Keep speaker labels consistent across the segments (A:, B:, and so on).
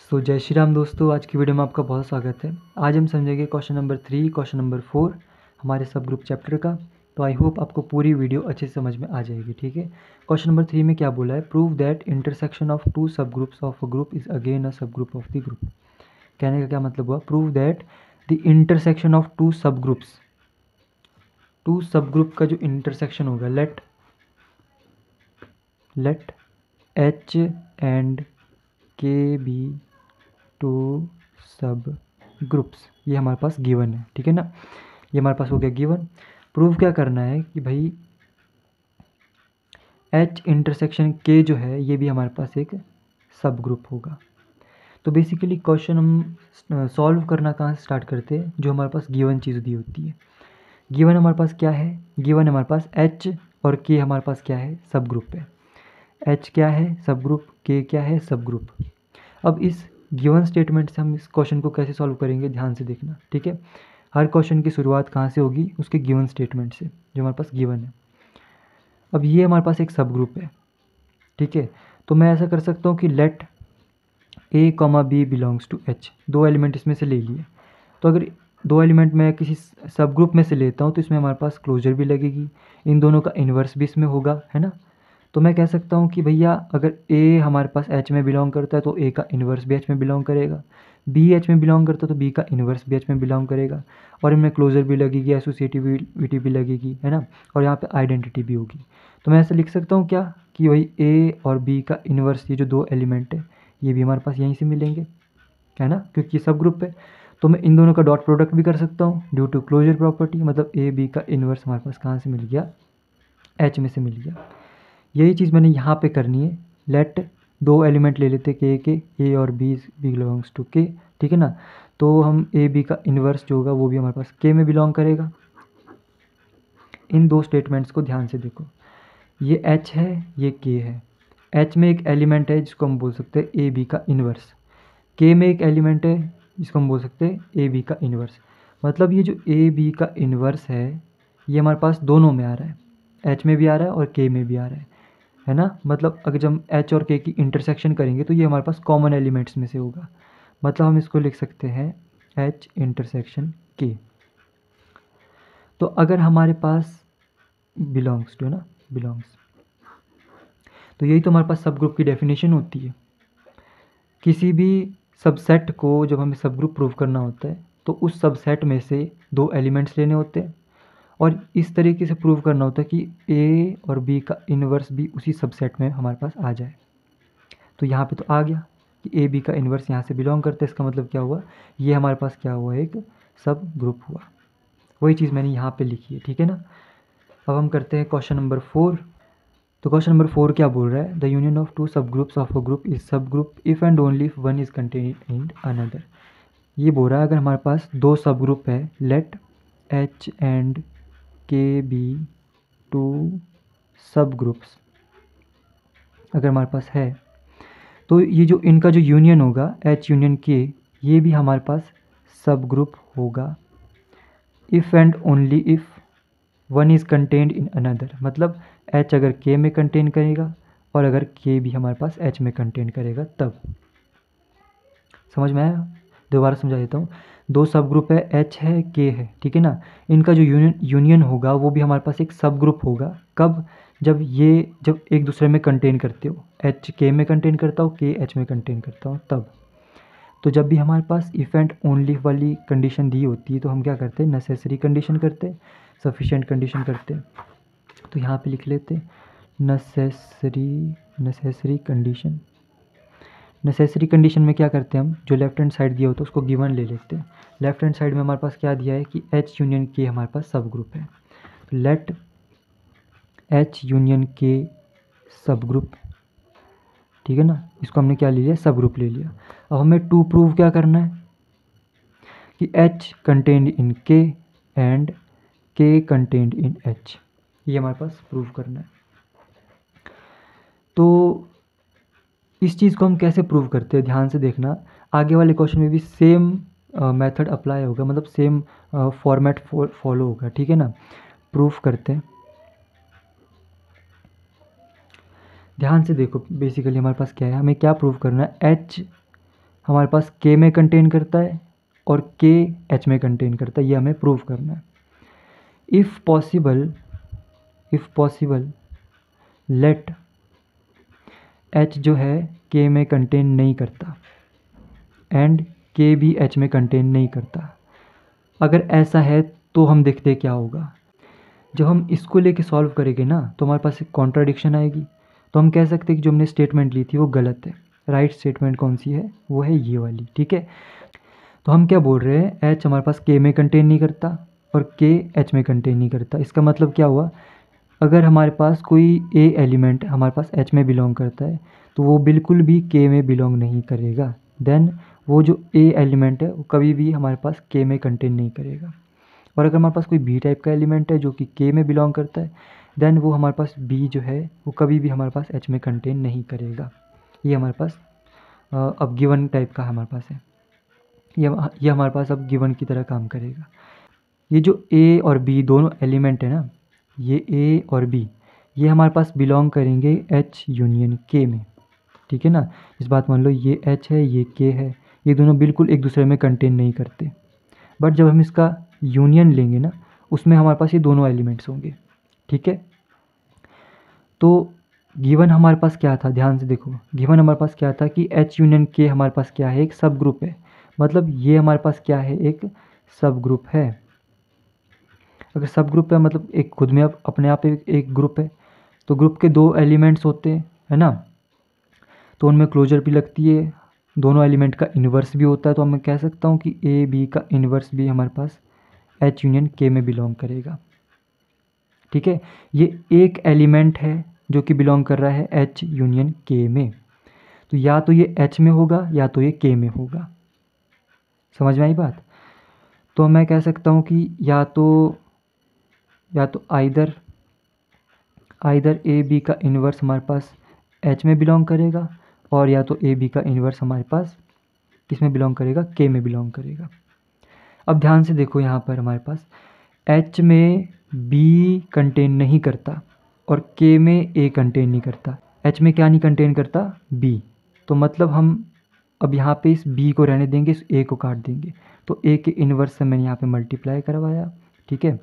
A: सो जय श्री राम दोस्तों, आज की वीडियो में आपका बहुत स्वागत है। आज हम समझेंगे question number three question number four हमारे सब ग्रुप चैप्टर का। तो आई होप आपको पूरी वीडियो अच्छे से समझ में आ जाएगी, ठीक है? क्वेश्चन नंबर थ्री में क्या बोला है? Prove that intersection of two subgroups of a group is again a subgroup of the group कहने का क्या मतलब हुआ? Prove that the intersection of two subgroups two subgroup का जो इंटरसेक्शन होगा let let H and K be two subgroups. ये हमारे पास गिवन है, ठीक है ना? ये हमारे पास हो गया गिवन प्रूव क्या करना है कि भाई एच इंटरसेक्शन के जो है, ये भी हमारे पास एक सब ग्रुप होगा। तो बेसिकली क्वेश्चन हम सॉल्व करना कहाँ से स्टार्ट करते हैं? जो हमारे पास गिवन चीज़ दी होती है। गिवन हमारे पास क्या है? गिवन हमारे पास एच और के हमारे पास क्या है? सब ग्रुप है। एच क्या है? सब ग्रुप के क्या है? सब ग्रुप अब इस गिवन स्टेटमेंट से हम इस क्वेश्चन को कैसे सॉल्व करेंगे, ध्यान से देखना, ठीक है? हर क्वेश्चन की शुरुआत कहाँ से होगी? उसके गिवन स्टेटमेंट से, जो हमारे पास गिवन है। अब ये हमारे पास एक सब ग्रुप है, ठीक है? तो मैं ऐसा कर सकता हूँ कि let a comma b belongs to H दो एलिमेंट इसमें से ले लिए। तो अगर दो एलिमेंट मैं किसी सब ग्रुप में से लेता हूँ तो इसमें हमारे पास क्लोजर भी लगेगी, इन दोनों का इन्वर्स भी इसमें होगा, है ना? तो मैं कह सकता हूँ कि भैया, अगर ए हमारे पास एच में बिलोंग करता है तो ए का इन्वर्स भी एच में बिलोंग करेगा। बी एच में बिलोंग करता है तो बी का इन्वर्स भी एच में बिलोंग करेगा। और इनमें क्लोजर भी लगेगी एसोसिएटिविटी भी लगेगी, है ना? और यहाँ पे आइडेंटिटी भी होगी। तो मैं ऐसा लिख सकता हूँ क्या? कि वही ए और बी का इन्वर्स ये जो दो एलिमेंट है, ये भी हमारे पास यहीं से मिलेंगे, है ना? क्योंकि सब ग्रुप है। तो मैं इन दोनों का डॉट प्रोडक्ट भी कर सकता हूँ ड्यू टू क्लोजर प्रॉपर्टी मतलब ए बी का इन्वर्स हमारे पास कहाँ से मिल गया? एच में से मिल गया। यही चीज़ मैंने यहाँ पे करनी है। लेट दो एलिमेंट ले लेते के के ए और बी बी बिलोंग्स टू के ठीक है ना? तो हम ए बी का इन्वर्स जो होगा, वो भी हमारे पास के में बिलोंग करेगा। इन दो स्टेटमेंट्स को ध्यान से देखो। ये एच है, ये के है। एच में एक एलिमेंट है, जिसको हम बोल सकते हैं ए बी का इन्वर्स के में एक एलिमेंट है, जिसको हम बोल सकते हैं ए बी का इन्वर्स मतलब ये जो ए बी का इन्वर्स है, ये हमारे पास दोनों में आ रहा है। एच में भी आ रहा है और के में भी आ रहा है। है ना? मतलब अगर जब एच और के की इंटरसेक्शन करेंगे तो ये हमारे पास कॉमन एलिमेंट्स में से होगा। मतलब हम इसको लिख सकते हैं एच इंटरसेक्शन के तो अगर हमारे पास बिलोंग्स टू है ना? बिलोंग्स तो यही तो हमारे पास सब ग्रुप की डेफिनेशन होती है। किसी भी सबसेट को जब हमें सब ग्रुप प्रूव करना होता है तो उस सबसेट में से दो एलिमेंट्स लेने होते हैं। और इस तरीके से प्रूव करना होता है कि ए और बी का इन्वर्स भी उसी सबसेट में हमारे पास आ जाए। तो यहाँ पे तो आ गया कि ए बी का इन्वर्स यहाँ से बिलोंग करते हैं। इसका मतलब क्या हुआ? ये हमारे पास क्या हुआ? एक सब ग्रुप हुआ। वही चीज़ मैंने यहाँ पे लिखी है, ठीक है ना? अब हम करते हैं क्वेश्चन नंबर फोर तो क्वेश्चन नंबर फोर क्या बोल रहा है? The union of two subgroups of a group is subgroup if and only if one is contain in another ये बोल रहा है, अगर हमारे पास दो सब ग्रुप है let H and K be two subgroups अगर हमारे पास है तो ये जो इनका जो यूनियन होगा एच यूनियन के ये भी हमारे पास सब ग्रुप होगा। If and only if one is contained in another मतलब एच अगर के में कंटेन करेगा और अगर के भी हमारे पास एच में कंटेन करेगा तब। समझ में आया? दोबारा समझा देता हूँ। दो सब ग्रुप है एच है के है, ठीक है ना? इनका जो यूनियन यूनियन होगा, वो भी हमारे पास एक सब ग्रुप होगा। कब? जब ये, जब एक दूसरे में कंटेन करते हो। एच के में कंटेन करता हो के एच में कंटेन करता हो, तब। तो जब भी हमारे पास इफ़ एंड ओनली वाली कंडीशन दी होती है तो हम क्या करते हैं? नेसेसरी कंडीशन करते सफिशेंट कंडीशन करते तो यहाँ पे लिख लेते necessary necessary condition necessary condition में क्या करते हैं हम? जो लेफ़्ट हैंड साइड दिया होता है, उसको गिवन ले लेते हैं। लेफ़्ट हैंड साइड में हमारे पास क्या दिया है कि एच यूनियन के हमारे पास सब ग्रुप है। लेट एच यूनियन के सब ग्रुप ठीक है ना? इसको हमने क्या ले लिया? सब ग्रुप ले लिया। अब हमें टू प्रूव क्या करना है? कि एच कंटेंड इन के एंड के कंटेंड इन एच ये हमारे पास प्रूव करना है। तो इस चीज़ को हम कैसे प्रूव करते हैं? ध्यान से देखना। आगे वाले क्वेश्चन में भी सेम मेथड अप्लाई होगा मतलब सेम फॉर्मेट फॉलो होगा, ठीक है ना? प्रूफ करते हैं। ध्यान से देखो बेसिकली हमारे पास क्या है? हमें क्या प्रूव करना है? एच हमारे पास के में कंटेन करता है और के एच में कंटेन करता है। ये हमें प्रूव करना है। If possible if possible let H जो है के में कंटेन नहीं करता। एंड के भी एच में कंटेन नहीं करता। अगर ऐसा है तो हम देखते क्या होगा। जब हम इसको लेके सॉल्व करेंगे ना तो हमारे पास एक कॉन्ट्राडिक्शन आएगी। तो हम कह सकते हैं कि जो हमने स्टेटमेंट ली थी, वो गलत है। राइट स्टेटमेंट कौन सी है? वो है ये वाली, ठीक है? तो हम क्या बोल रहे हैं? एच हमारे पास के में कंटेन नहीं करता और के एच में कंटेन नहीं करता। इसका मतलब क्या हुआ? अगर हमारे पास कोई ए एलिमेंट हमारे पास एच में बिलोंग करता है तो वो बिल्कुल भी के में बिलोंग नहीं करेगा। देन वो जो ए एलिमेंट है, वो कभी भी हमारे पास के में कंटेन नहीं करेगा। और अगर हमारे पास कोई बी टाइप का एलिमेंट है, जो कि के में बिलोंग करता है देन वो हमारे पास बी जो है, वो कभी भी हमारे पास एच में कंटेन नहीं करेगा। ये हमारे पास अब गिवन टाइप का हमारे पास है। ये ये हमारे पास अब गिवन की तरह काम करेगा। ये जो ए और बी दोनों एलिमेंट है ना ये ए और बी ये हमारे पास बिलोंग करेंगे एच यूनियन के में। ठीक है ना? इस बात मान लो ये एच है, ये के है, ये दोनों बिल्कुल एक दूसरे में कंटेन नहीं करते। बट जब हम इसका यूनियन लेंगे ना, उसमें हमारे पास ये दोनों एलिमेंट्स होंगे। ठीक है? तो गिवन हमारे पास क्या था? ध्यान से देखो। गिवन हमारे पास क्या था कि एच यूनियन के हमारे पास क्या है? एक सब ग्रुप है। मतलब ये हमारे पास क्या है? एक सब ग्रुप है। अगर सब ग्रुप है मतलब एक खुद में अपने आप एक, एक ग्रुप है तो ग्रुप के दो एलिमेंट्स होते हैं है ना? तो उनमें क्लोजर भी लगती है दोनों एलिमेंट का इन्वर्स भी होता है तो मैं कह सकता हूँ कि ए बी का इन्वर्स भी हमारे पास एच यूनियन के में बिलोंग करेगा। ठीक है? ये एक एलिमेंट है जो कि बिलोंग कर रहा है एच यूनियन के में। तो या तो ये एच में होगा या तो ये के में होगा। समझ में आई बात? तो मैं कह सकता हूँ कि या तो या तो आइदर आइदर ए बी का इन्वर्स हमारे पास एच में बिलोंग करेगा और या तो ए बी का इन्वर्स हमारे पास किसमें बिलोंग करेगा, के में बिलोंग करेगा। अब ध्यान से देखो यहाँ पर हमारे पास एच में बी कंटेन नहीं करता और के में ए कंटेन नहीं करता। एच में क्या नहीं कंटेन करता? बी। तो मतलब हम अब यहाँ पे इस बी को रहने देंगे, इस ए को काट देंगे। तो ए के इन्वर्स से मैंने यहाँ पे मल्टीप्लाई करवाया, ठीक है?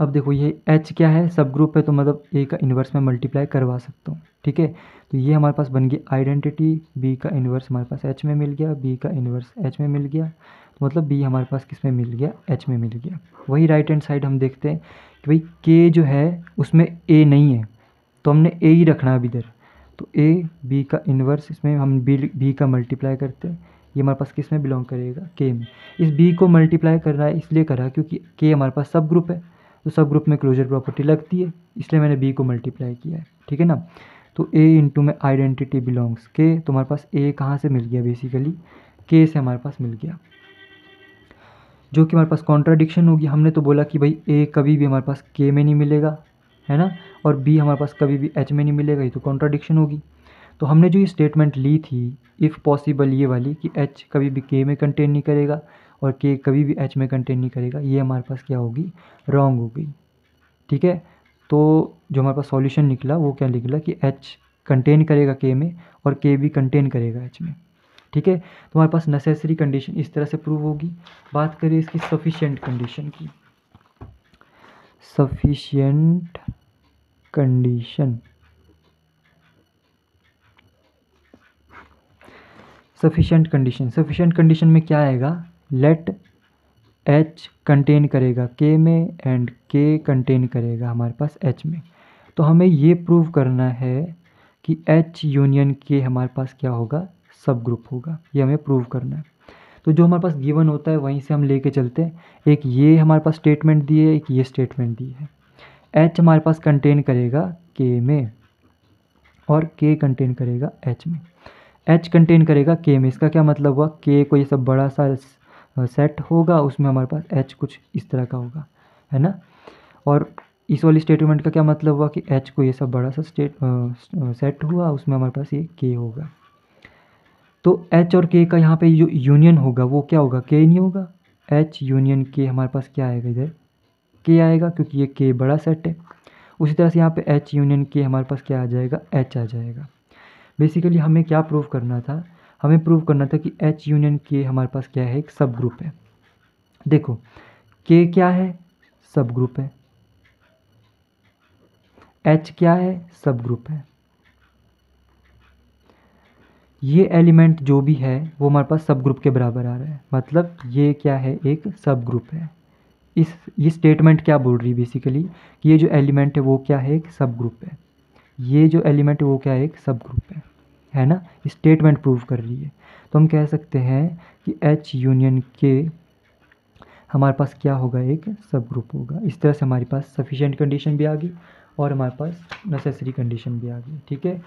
A: अब देखो ये एच क्या है? सब ग्रुप है तो मतलब ए का इन्वर्स में मल्टीप्लाई करवा सकता हूँ, ठीक है? तो ये हमारे पास बन गई आइडेंटिटी बी का इन्वर्स हमारे पास एच में मिल गया बी का इन्वर्स एच में मिल गया तो मतलब बी हमारे पास किसमें मिल गया? एच में मिल गया। वही राइट हैंड साइड हम देखते हैं कि भाई के जो है उसमें ए नहीं है तो हमने ए ही रखना है इधर। तो ए बी का इन्वर्स इसमें हम बी बी का मल्टीप्लाई करते हैं, ये हमारे पास किसमें बिलोंग करेगा? के में। इस बी को मल्टीप्लाई कर रहा है इसलिए करा क्योंकि के हमारे पास सब ग्रुप है तो सब ग्रुप में क्लोजर प्रॉपर्टी लगती है, इसलिए मैंने बी को मल्टीप्लाई किया है, ठीक है ना? तो ए इंटू में आइडेंटिटी बिलोंग्स के तो हमारे पास ए कहाँ से मिल गया बेसिकली के से हमारे पास मिल गया। जो कि हमारे पास कॉन्ट्राडिक्शन होगी, हमने तो बोला कि भाई ए कभी भी हमारे पास के में नहीं मिलेगा, है ना? और बी हमारे पास कभी भी एच में नहीं मिलेगा, ये तो कॉन्ट्राडिक्शन होगी। तो हमने जो ये स्टेटमेंट ली थी इफ़ पॉसिबल ये वाली, कि एच कभी भी के में कंटेन नहीं करेगा और के कभी भी एच में कंटेन नहीं करेगा, ये हमारे पास क्या होगी? रॉन्ग हो गई ठीक है? तो जो हमारे पास सॉल्यूशन निकला, वो क्या निकला कि एच कंटेन करेगा के में और के भी कंटेन करेगा एच में। ठीक है? तो हमारे पास नेसेसरी कंडीशन इस तरह से प्रूव होगी। बात करें इसकी सफिशिएंट कंडीशन की। Sufficient condition sufficient condition sufficient condition में क्या आएगा? लेट एच कंटेन करेगा के में एंड के कंटेन करेगा हमारे पास एच में। तो हमें ये प्रूव करना है कि एच यूनियन के हमारे पास क्या होगा? सब ग्रुप होगा। ये हमें प्रूव करना है। तो जो हमारे पास गिवन होता है, वहीं से हम लेके चलते हैं। एक ये हमारे पास स्टेटमेंट दी है, एक ये स्टेटमेंट दी है। एच हमारे पास कंटेन करेगा के में और के कंटेन करेगा एच में। एच कंटेन करेगा के में। इसका क्या मतलब हुआ? के को ये सब बड़ा सा सेट होगा, उसमें हमारे पास एच कुछ इस तरह का होगा, है ना? और इस वाली स्टेटमेंट का क्या मतलब हुआ कि एच को ये सब बड़ा सा स्टेट सेट हुआ, उसमें हमारे पास ये के होगा। तो एच और के का यहाँ पे जो यूनियन होगा, वो क्या होगा? के नहीं होगा। एच यूनियन के हमारे पास क्या आएगा इधर? के आएगा, क्योंकि ये के बड़ा सेट है। उसी तरह से यहाँ पे एच यूनियन के हमारे पास क्या आ जाएगा? एच आ जाएगा। बेसिकली हमें क्या प्रूव करना था? हमें प्रूव करना था कि एच यूनियन के हमारे पास क्या है? एक सब ग्रुप है। देखो के क्या है? सब ग्रुप है। एच क्या है? सब ग्रुप है। ये एलिमेंट जो भी है, वो हमारे पास सब ग्रुप के बराबर आ रहा है। मतलब ये क्या है? एक सब ग्रुप है। इस, ये स्टेटमेंट क्या बोल रही है बेसिकली कि ये जो एलिमेंट है, वो क्या है? एक सब ग्रुप है। ये जो एलिमेंट है, वो क्या है? एक सब ग्रुप है। है ना? स्टेटमेंट प्रूव कर रही है। तो हम कह सकते हैं कि एच यूनियन के हमारे पास क्या होगा? एक सब ग्रुप होगा। इस तरह से हमारे पास सफिशेंट कंडीशन भी आ गई और हमारे पास नेसेसरी कंडीशन भी आ गई। ठीक है?